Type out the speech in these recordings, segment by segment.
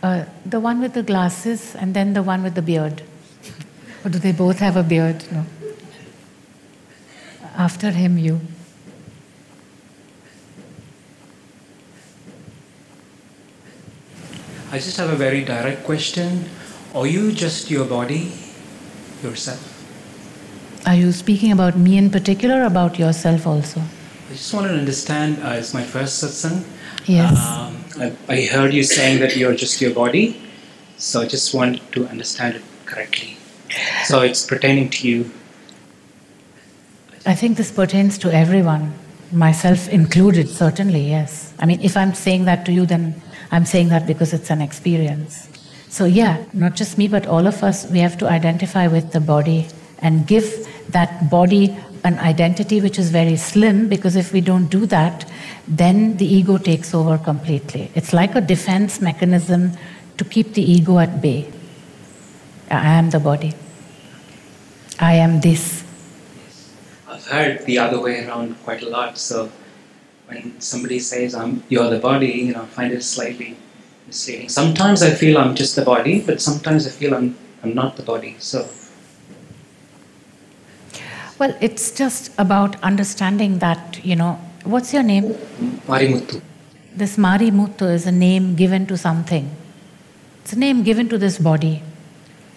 The one with the glasses and then the one with the beard. or do they both have a beard? No. After him, you. I just have a very direct question. Are you just your body, yourself? Are you speaking about me in particular, or about yourself also? I just want to understand. Uh, it's my first satsang. Yes. Um, I, I heard you saying that you're just your body, so I just want to understand it correctly. So it's pertaining to you. I think this pertains to everyone, myself included, certainly, yes. I mean, if I'm saying that to you, then I'm saying that because it's an experience. So, yeah, not just me, but all of us, we have to identify with the body and give that body an identity which is very slim because if we don't do that, then the ego takes over completely. It's like a defense mechanism to keep the ego at bay. I am the body. I am this. I've heard the other way around quite a lot. So when somebody says I'm you're the body, you know, I find it slightly misleading. Sometimes I feel I'm just the body, but sometimes I feel I'm I'm not the body. So Well, it's just about understanding that, you know, what's your name? Marimuthu. This Marimuthu is a name given to something. It's a name given to this body.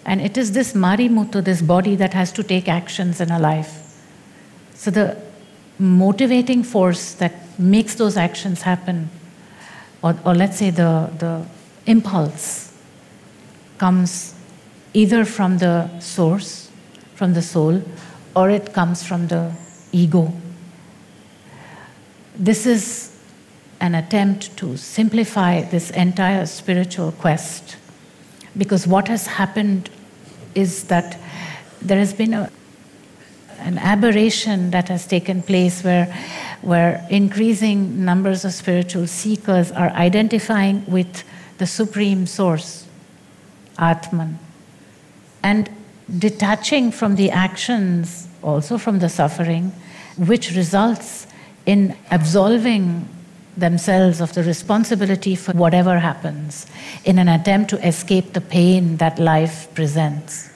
And it is this Marimuthu, this body, that has to take actions in a life. So the motivating force that makes those actions happen, or, or let's say the, the impulse, comes either from the source, from the soul, or it comes from the ego. This is an attempt to simplify this entire spiritual quest because what has happened is that there has been a, an aberration that has taken place where, where increasing numbers of spiritual seekers are identifying with the supreme source, Atman, and detaching from the actions, also from the suffering, which results in absolving themselves of the responsibility for whatever happens in an attempt to escape the pain that life presents.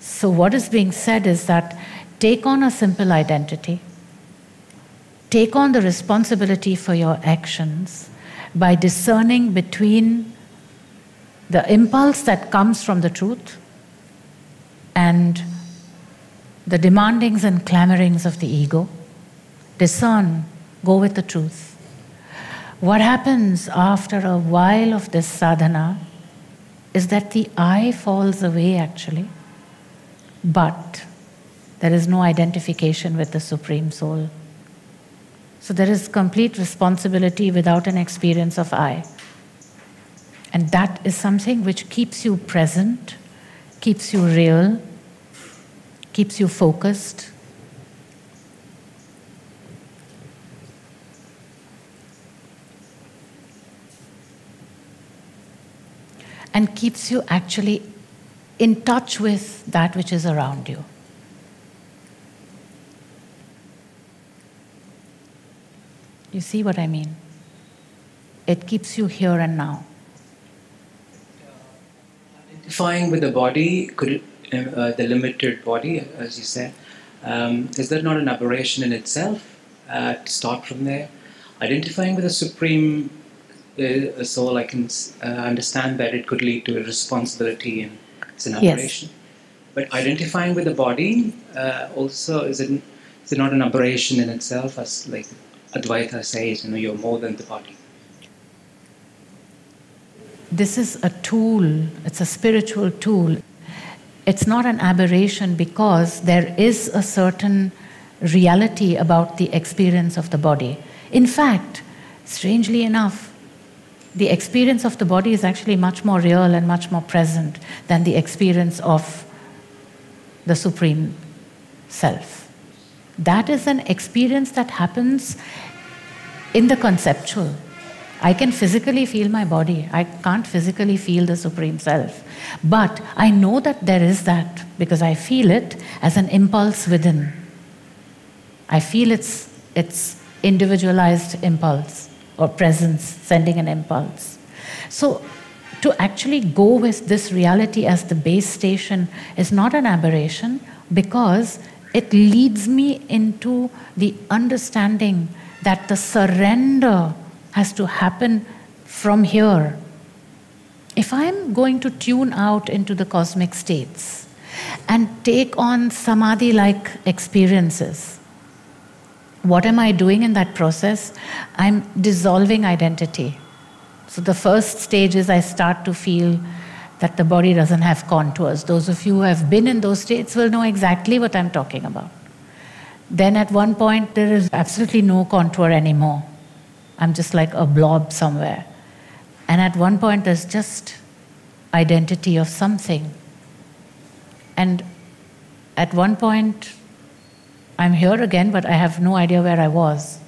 So, what is being said is that take on a simple identity, take on the responsibility for your actions by discerning between the impulse that comes from the truth and the demandings and clamorings of the ego. Discern, go with the truth. What happens after a while of this sadhana is that the I falls away actually, but there is no identification with the Supreme Soul. So there is complete responsibility without an experience of I. And that is something which keeps you present, keeps you real, keeps you focused. And keeps you actually in touch with that which is around you. You see what I mean? It keeps you here and now. Identifying with the body, could it, uh, the limited body, as you said, um, is that not an aberration in itself? Uh, to start from there, identifying with the supreme uh, soul, I can uh, understand that it could lead to a responsibility and it's an Yes. aberration. But identifying with the body uh, also is it is it not an aberration in itself? As like Advaita says, you know, you're more than the body. This is a tool, it's a spiritual tool. It's not an aberration because there is a certain reality about the experience of the body. In fact, strangely enough, the experience of the body is actually much more real and much more present than the experience of the Supreme Self. That is an experience that happens in the conceptual. I can physically feel my body. I can't physically feel the Supreme Self. But I know that there is that because I feel it as an impulse within. I feel its, its individualized impulse or presence sending an impulse. So to actually go with this reality as the base station is not an aberration because it leads me into the understanding that the surrender has to happen from here. If I'm going to tune out into the cosmic states and take on samadhi like experiences, what am I doing in that process? I'm dissolving identity. So the first stage is I start to feel that the body doesn't have contours. Those of you who have been in those states will know exactly what I'm talking about. Then at one point, there is absolutely no contour anymore. I'm just like a blob somewhere. And at one point, there's just identity of something. And at one point, I'm here again, but I have no idea where I was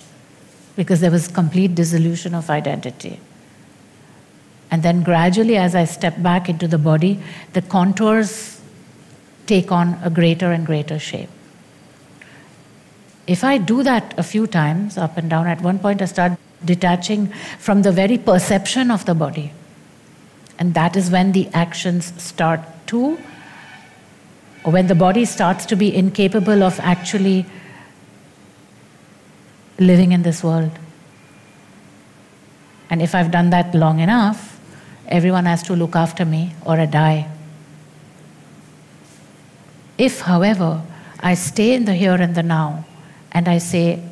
because there was complete dissolution of identity. And then gradually, as I step back into the body, the contours take on a greater and greater shape. If I do that a few times, up and down, at one point I start detaching from the very perception of the body. And that is when the actions start to, or when the body starts to be incapable of actually living in this world. And if I've done that long enough, everyone has to look after me or I die. If, however, I stay in the here and the now and I say,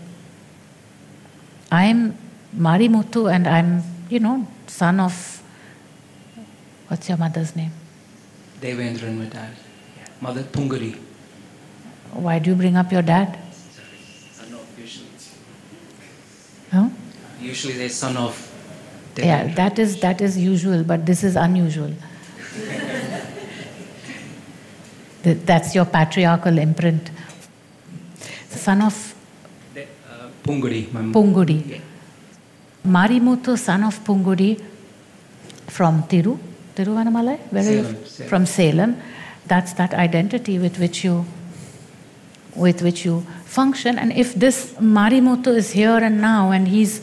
I'm Marimuthu and I'm, you know, son of, what's your mother's name? Devendra and my dad. Mother Punguri. Why do you bring up your dad? Son of usually. Huh? Usually they're son of Yeah, that is that is usual, but this is unusual. That's your patriarchal imprint. Son of De- uh, Punguri, my Pungudi. Yeah. Marimuthu, son of Pungudi, from Tiru, Tiruvannamalai, where are you? Salem, Salem. From Salem. That's that identity with which you, with which you function. And if this Marimuthu is here and now, and he's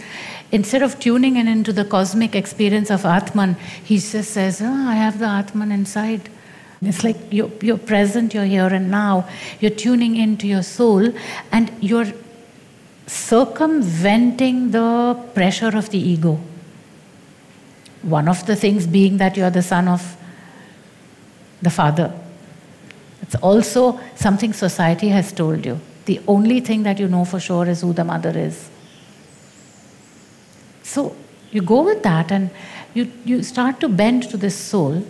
instead of tuning in into the cosmic experience of Atman, he just says, "Oh, I have the Atman inside." It's like you're, you're present, you're here and now, you're tuning into your soul, and you're circumventing the pressure of the ego. One of the things being that you're the son of the father. It's also something society has told you. The only thing that you know for sure is who the mother is. So you go with that and you, you start to bend to this soul.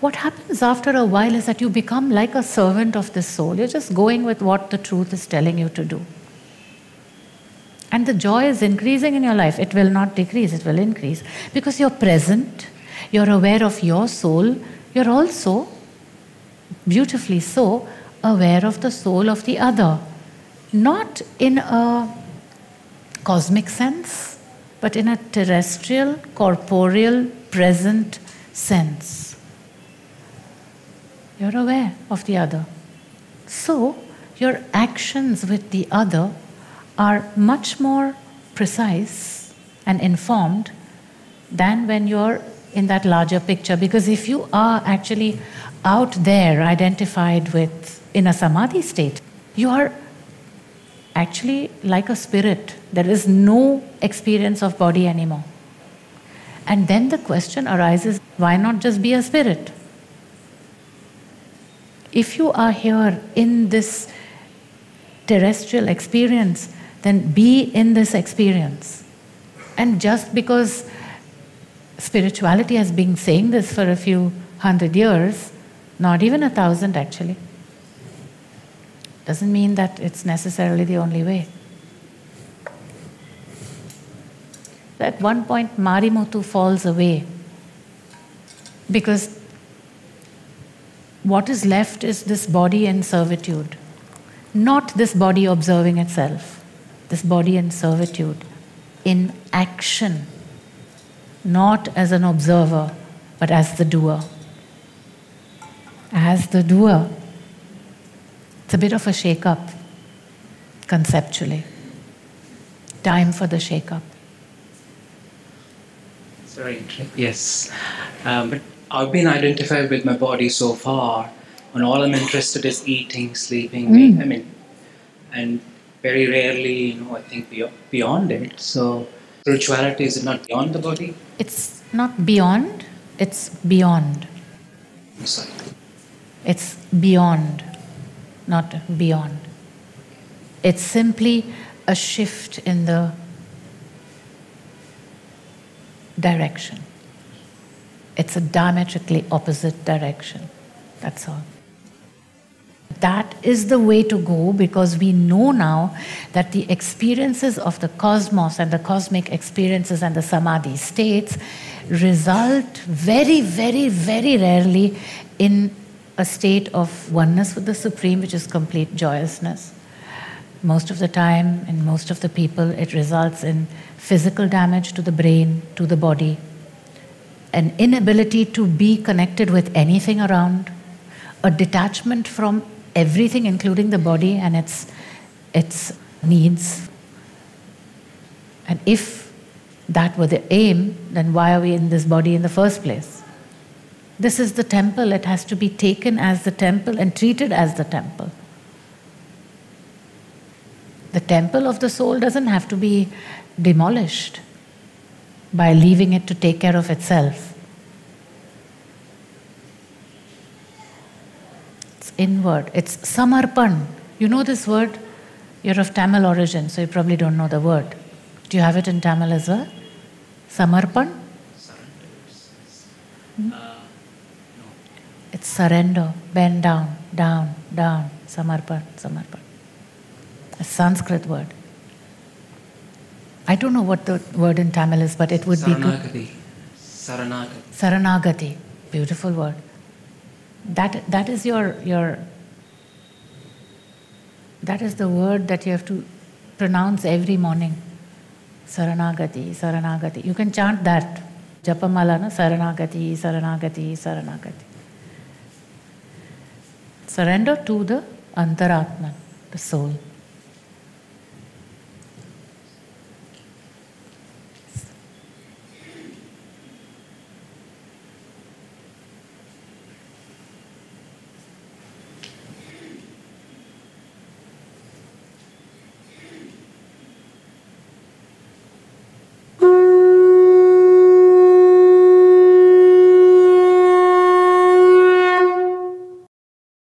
What happens after a while is that you become like a servant of this soul. You're just going with what the truth is telling you to do. And the joy is increasing in your life. It will not decrease, it will increase. Because you're present, you're aware of your soul, you're also, beautifully so, aware of the soul of the other. Not in a cosmic sense, but in a terrestrial, corporeal, present sense. You're aware of the other. So, your actions with the other are much more precise and informed than when you're in that larger picture. Because if you are actually out there identified with in a samadhi state, you are actually like a spirit. There is no experience of body anymore. And then the question arises why not just be a spirit? If you are here in this terrestrial experience, then be in this experience. And just because spirituality has been saying this for a few hundred years, not even a thousand actually, doesn't mean that it's necessarily the only way. At one point, Marimuthu falls away because what is left is this body in servitude, not this body observing itself, this body in servitude, in action, not as an observer, but as the doer. As the doer. It's a bit of a shake up, conceptually. Time for the shake up. very interesting. Yes. Um, but I've been identified with my body so far, and all I'm interested is eating, sleeping. Mm. I mean, and very rarely, you know, I think beyond, it. So, spirituality is it not beyond the body? It's not beyond, it's beyond. I'm sorry. It's beyond, not beyond. It's simply a shift in the direction. It's a diametrically opposite direction. That's all. That is the way to go because we know now that the experiences of the cosmos and the cosmic experiences and the samadhi states result very, very, very rarely in a state of oneness with the Supreme, which is complete joyousness. Most of the time, in most of the people, it results in physical damage to the brain, to the body, an inability to be connected with anything around, a detachment from everything, including the body and its, its needs. And if that were the aim, then why are we in this body in the first place? This is the temple, it has to be taken as the temple and treated as the temple. The temple of the soul doesn't have to be demolished by leaving it to take care of itself. Inward, it's samarpan. You know this word? You're of Tamil origin, so you probably don't know the word. Do you have it in Tamil as well? Samarpan? Hmm? It's surrender, bend down, down, down, samarpan, samarpan. A Sanskrit word. I don't know what the word in Tamil is, but it would be good. Saranagati. Saranagati. Saranagati, beautiful word. That, that is your, your, that is the word that you have to pronounce every morning. Saranagati, Saranagati. You can chant that. Japamala, no? Saranagati, Saranagati, Saranagati. Surrender to the Antaratman, the soul.